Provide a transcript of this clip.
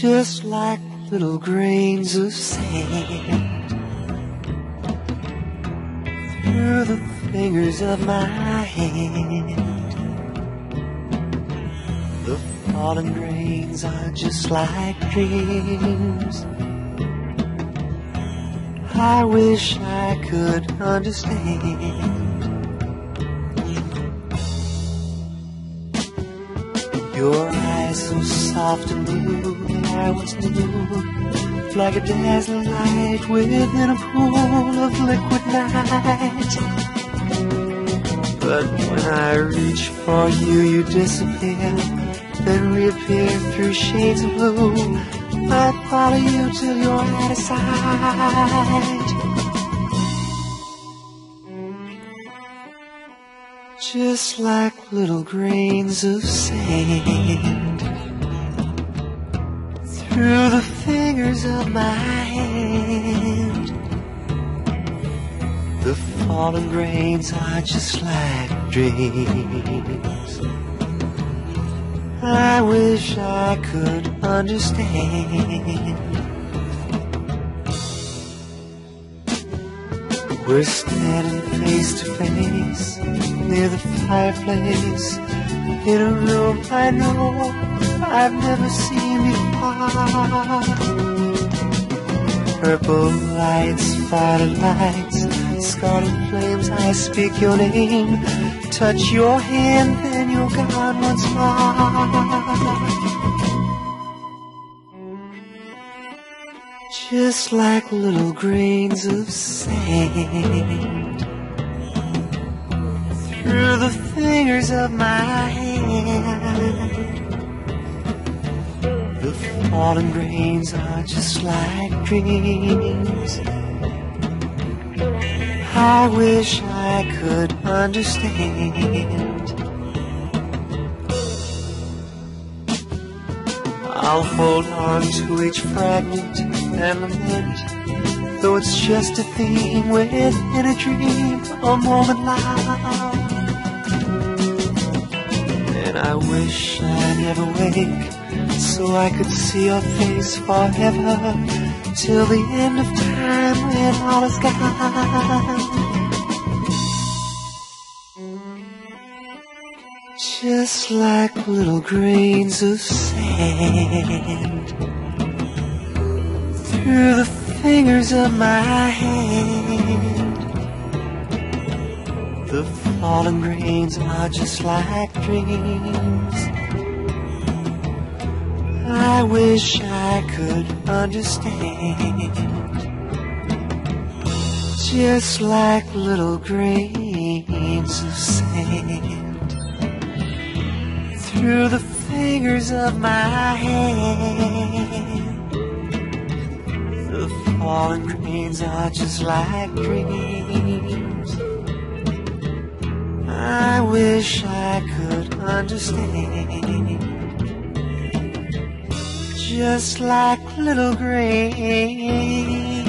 just like little grains of sand through the fingers of my hand. The fallen grains are just like dreams. I wish I could understand. Your eyes so soft and blue, I once knew, like a dazzling light within a pool of liquid night. But when I reach for you, you disappear, then reappear through shades of blue. I follow you till you're out of sight. just like little grains of sand through the fingers of my hand. The fallen grains are just like dreams. I wish I could understand. We're standing face to face near the fireplace in a room I know I've never seen you before. Purple lights, violet lights, scarlet flames, I speak your name, touch your hand, then you're gone once more. just like little grains of sand through the fingers of my hand. Fallen grains are just like dreams. I wish I could understand. I'll hold on to each fragment and lament, though it's just a theme within a dream, a moment loud. And I wish I never wake, so I could see your face forever, till the end of time when all is gone. Just like little grains of sand through the fingers of my hand. The fallen grains are just like dreams. I wish I could understand. Just like little grains of sand through the fingers of my hand The fallen grains are just like dreams. I wish I could understand. Just like little grains